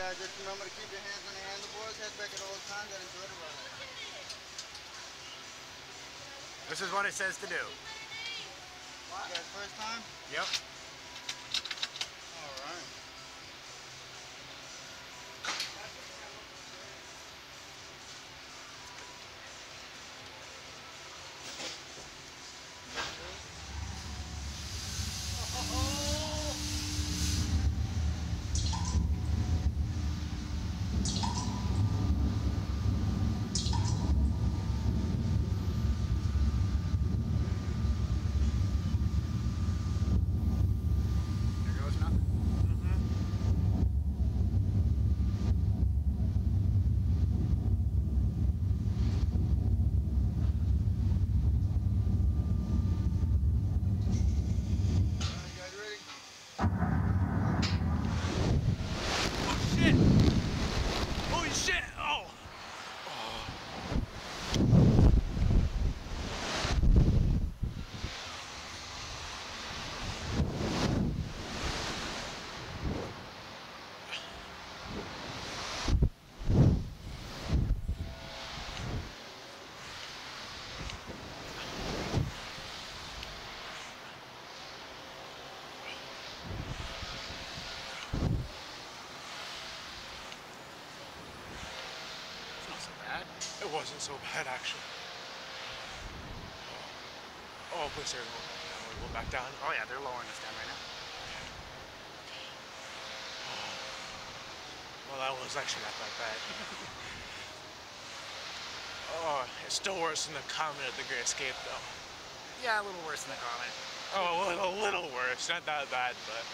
Guys, just remember to keep your hands on the handlebars, head back at all times, and enjoy the ride. This is what it says to do. You guys, first time? Yep. Shit! It wasn't so bad actually. Oh, oh please, sir, go back down. We'll go back down. Oh yeah, they're lowering us down right now. Well, that was actually not that bad. oh, it's still worse than the Comet at the Great Escape, though. Yeah, a little worse than the Comet. Oh, well, a little worse. Not that bad, but